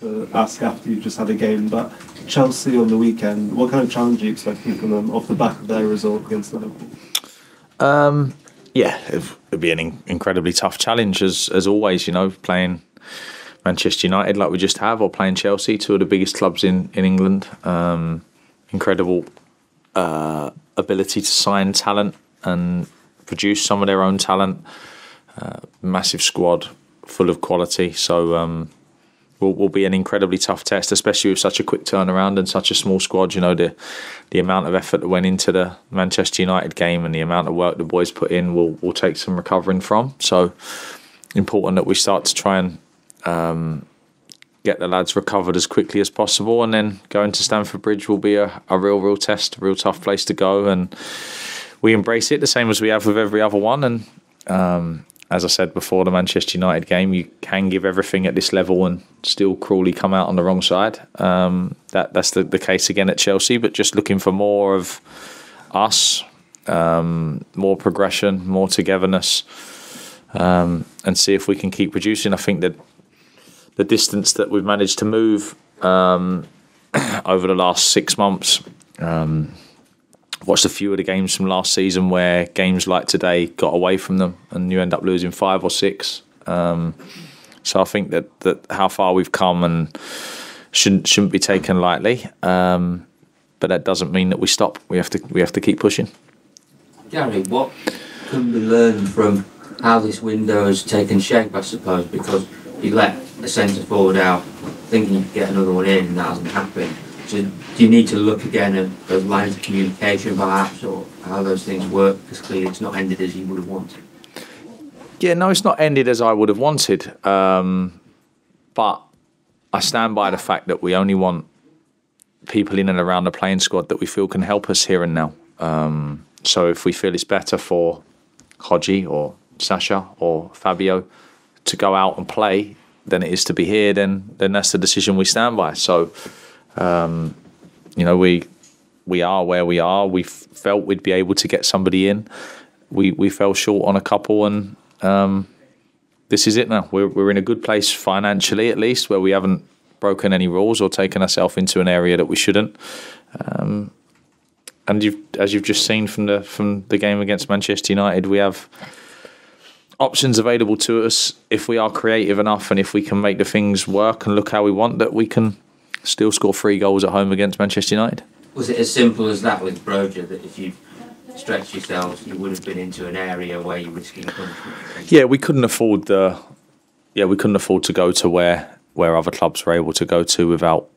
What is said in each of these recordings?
to ask after you've just had a game, but Chelsea on the weekend, what kind of challenge are you expecting from them off the back of their result against Liverpool? Um, yeah, it'd be an in- incredibly tough challenge as as always. You know, playing Manchester United like we just have, or playing Chelsea, two of the biggest clubs in in England. Um, incredible uh, ability to sign talent and produce some of their own talent. Uh, massive squad, full of quality. So um, will, will be an incredibly tough test, especially with such a quick turnaround and such a small squad. You know the the amount of effort that went into the Manchester United game and the amount of work the boys put in will will take some recovering from. So important that we start to try and um, get the lads recovered as quickly as possible, and then going to Stamford Bridge will be a, a real real test, a real tough place to go, and we embrace it the same as we have with every other one, and. Um, as I said before the Manchester United game, you can give everything at this level and still cruelly come out on the wrong side. Um, that that's the, the case again at Chelsea, but just looking for more of us, um, more progression, more togetherness, um, and see if we can keep producing. I think that the distance that we've managed to move um, over the last six months um, watched a few of the games from last season where games like today got away from them and you end up losing five or six. Um, so I think that, that how far we've come and shouldn't shouldn't be taken lightly. Um, but that doesn't mean that we stop. We have to we have to keep pushing. Gary, what can we learn from how this window has taken shape? I suppose because you let a centre forward out, thinking you could get another one in, and that hasn't happened. Do you need to look again at those lines of communication perhaps or how those things work? Because clearly it's not ended as you would have wanted. Yeah, no, it's not ended as I would have wanted. Um, but I stand by the fact that we only want people in and around the playing squad that we feel can help us here and now. Um, so if we feel it's better for Hodgie or Sasha or Fabio to go out and play than it is to be here, then then that's the decision we stand by. So um, you know, we we are where we are. We felt we'd be able to get somebody in. We we fell short on a couple, and um, this is it now. We're we're in a good place financially, at least, where we haven't broken any rules or taken ourselves into an area that we shouldn't. Um, and you've, as you've just seen from the from the game against Manchester United, we have options available to us if we are creative enough and if we can make the things work and look how we want. That we can still score three goals at home against Manchester United. Was it as simple as that with Broja that if you stretched yourselves, you would have been into an area where you're risking punishment? Yeah, we couldn't afford the. Yeah, we couldn't afford to go to where where other clubs were able to go to without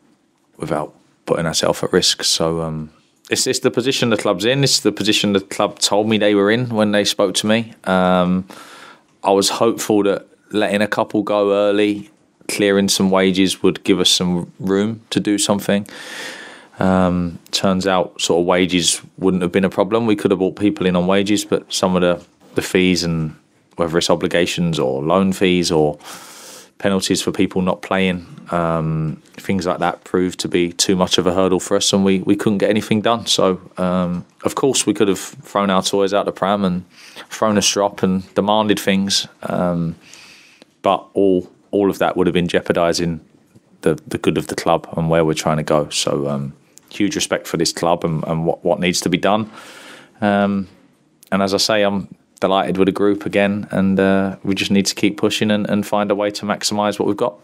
without putting ourselves at risk. So um, it's it's the position the club's in. It's the position the club told me they were in when they spoke to me. Um, I was hopeful that letting a couple go early clearing some wages would give us some room to do something. Um, turns out, sort of wages wouldn't have been a problem. We could have brought people in on wages, but some of the, the fees and whether it's obligations or loan fees or penalties for people not playing, um, things like that proved to be too much of a hurdle for us, and we, we couldn't get anything done. So, um, of course, we could have thrown our toys out the pram and thrown a strop and demanded things, um, but all all of that would have been jeopardising the, the good of the club and where we're trying to go. So um, huge respect for this club and, and what, what needs to be done. Um, and as I say, I'm delighted with the group again, and uh, we just need to keep pushing and, and find a way to maximise what we've got.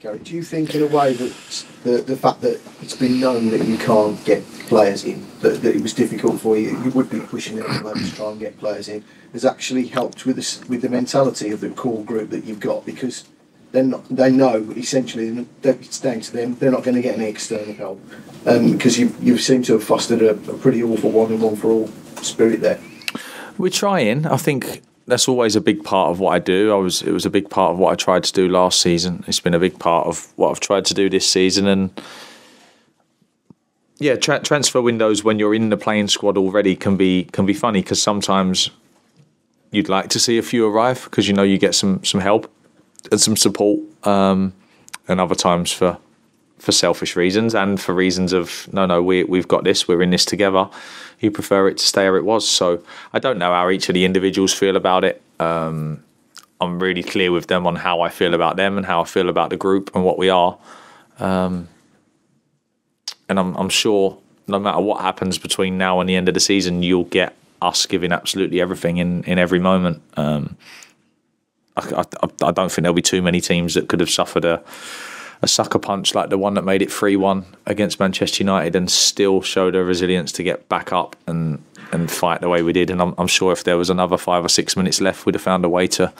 Gary, do you think, in a way, that the, the fact that it's been known that you can't get players in, that, that it was difficult for you, you would be pushing it to try and get players in, has actually helped with this, with the mentality of the core group that you've got? Because they're not, they know essentially that it's down to them. They're not going to get any external help because um, you you seem to have fostered a, a pretty awful one and one for all spirit there. We're trying. I think that's always a big part of what I do. I was it was a big part of what I tried to do last season. It's been a big part of what I've tried to do this season and. Yeah, tra- transfer windows when you're in the playing squad already can be can be funny because sometimes you'd like to see a few arrive because you know you get some some help and some support, um, and other times for for selfish reasons and for reasons of no, no, we we've got this, we're in this together. You prefer it to stay where it was. So I don't know how each of the individuals feel about it. Um, I'm really clear with them on how I feel about them and how I feel about the group and what we are. Um, and I'm, I'm sure no matter what happens between now and the end of the season, you'll get us giving absolutely everything in, in every moment. Um, I, I, I don't think there'll be too many teams that could have suffered a a sucker punch like the one that made it 3 1 against Manchester United and still showed a resilience to get back up and, and fight the way we did. And I'm, I'm sure if there was another five or six minutes left, we'd have found a way to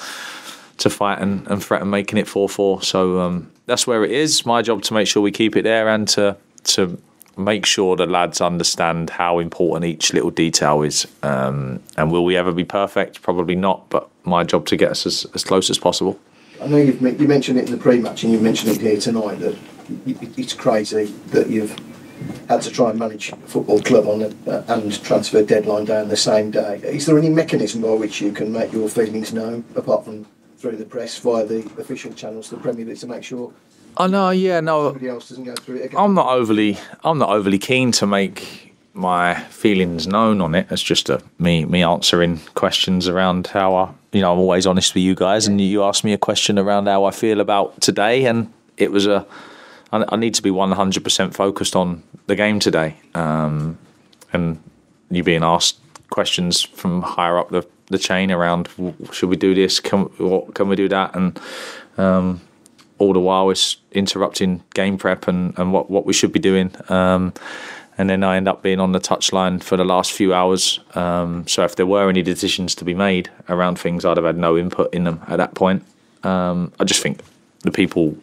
to fight and, and threaten making it 4 4. So um, that's where it is. My job to make sure we keep it there and to, to make sure the lads understand how important each little detail is. Um, and will we ever be perfect? Probably not, but my job to get us as, as close as possible. I know you've you mentioned it in the pre-match and you mentioned it here tonight that it's crazy that you've had to try and manage a football club on uh, and transfer deadline day on the same day. Is there any mechanism by which you can make your feelings known apart from through the press via the official channels, the Premier League, to make sure? I know, yeah, no. Somebody else doesn't go through it again. I'm not overly, I'm not overly keen to make my feelings known on it. It's just a, me me answering questions around how I, you know, I'm always honest with you guys, and you asked me a question around how I feel about today, and it was a. I, I need to be 100% focused on the game today, um, and you being asked questions from higher up the, the chain around should we do this, can what can we do that, and um, all the while it's interrupting game prep and, and what, what we should be doing. Um, and then I end up being on the touchline for the last few hours. Um, so if there were any decisions to be made around things, I'd have had no input in them at that point. Um, I just think the people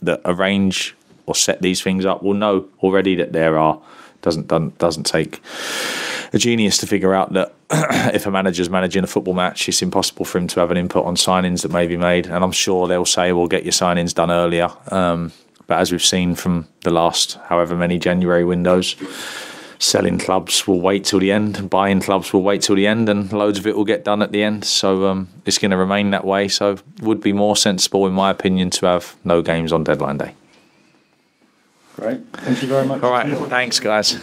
that arrange or set these things up will know already that there are doesn't doesn't, doesn't take a genius to figure out that if a manager's managing a football match, it's impossible for him to have an input on signings that may be made. And I'm sure they'll say, "We'll get your signings done earlier." Um, but as we've seen from the last however many January windows, selling clubs will wait till the end, buying clubs will wait till the end, and loads of it will get done at the end. So um, it's going to remain that way. So would be more sensible, in my opinion, to have no games on deadline day. Great. Thank you very much. All right. Thanks, guys.